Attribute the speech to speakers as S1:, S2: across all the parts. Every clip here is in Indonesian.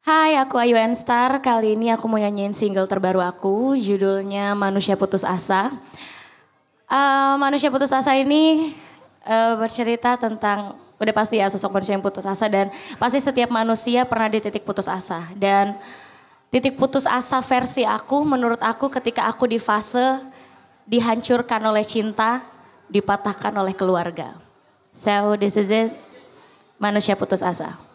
S1: Hai, aku Ayu Enstar. Kali ini aku mau nyanyiin single terbaru aku, judulnya Manusia Putus Asa. Uh, Manusia Putus Asa ini uh, bercerita tentang, udah pasti ya sosok manusia yang putus asa dan pasti setiap manusia pernah di titik putus asa. Dan titik putus asa versi aku, menurut aku ketika aku di fase dihancurkan oleh cinta, dipatahkan oleh keluarga. So this is it, Manusia Putus Asa.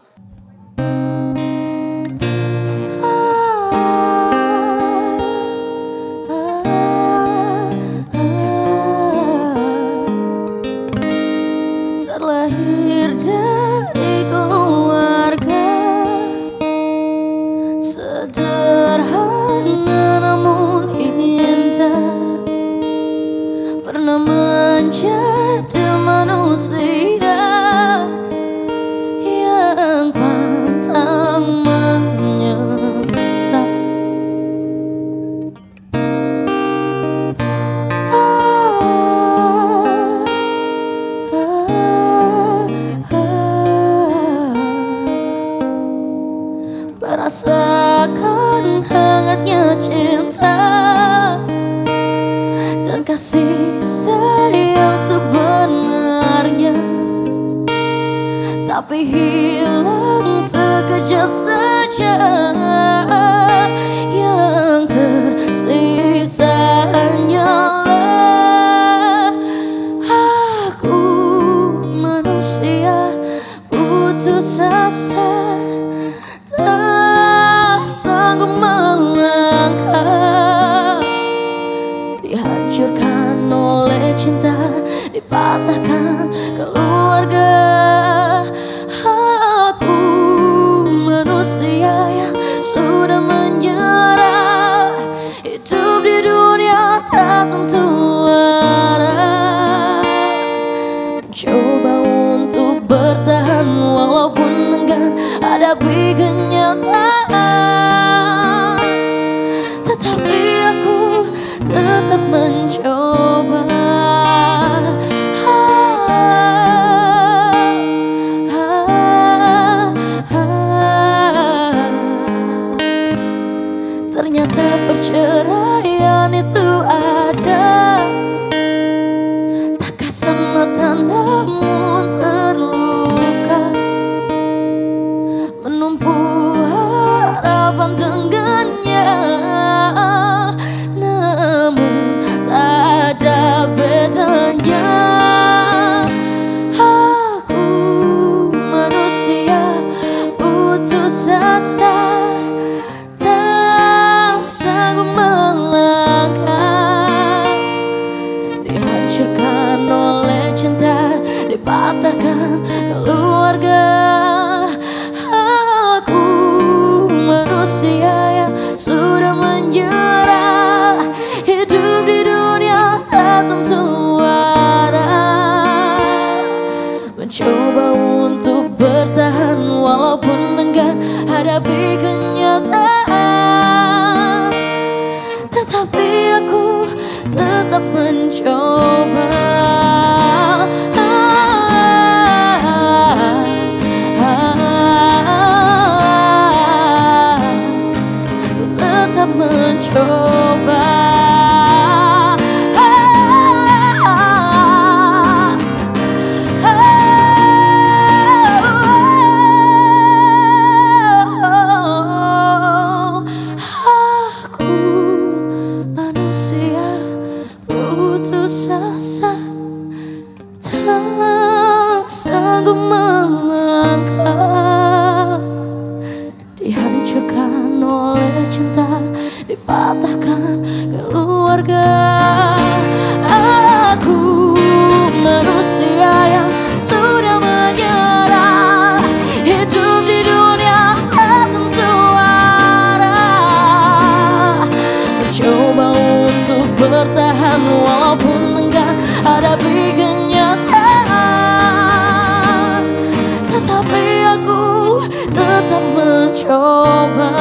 S2: Kasih sayang sebenarnya. Tapi hilang sekejap saja Yang tersisa Dipatahkan keluarga. Aku manusia yang sudah menyerah. Hidup di dunia tak tentu arah. Mencoba untuk bertahan walaupun enggan Hadapi kenyataan hadapi kenyataan Tetapi aku tetap mencoba menghadapi kenyataan Tetapi aku tetap mencoba.